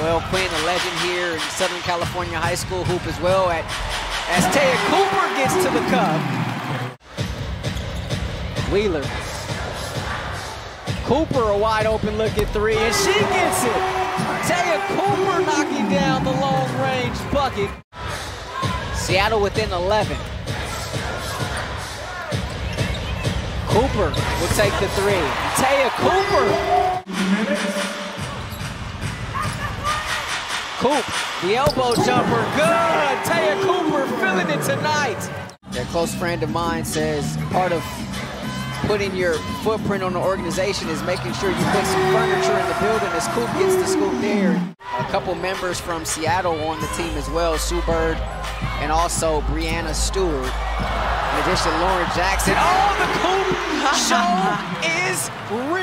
Noelle Quinn, a legend here in Southern California High School hoop as well at as Te'a Cooper gets to the cup. Wheeler. Cooper a wide open look at three, and she gets it. Te'a Cooper knocking down the long range bucket. Seattle within 11. Cooper will take the three. Te'a Cooper. Coop, the elbow jumper, good. Te'a Cooper feeling it tonight. A close friend of mine says part of putting your footprint on the organization is making sure you put some furniture in the building as Coop gets the scoop there. A couple members from Seattle on the team as well, Sue Bird and also Breanna Stewart. In addition, Lauren Jackson. Oh, the Coop show is real.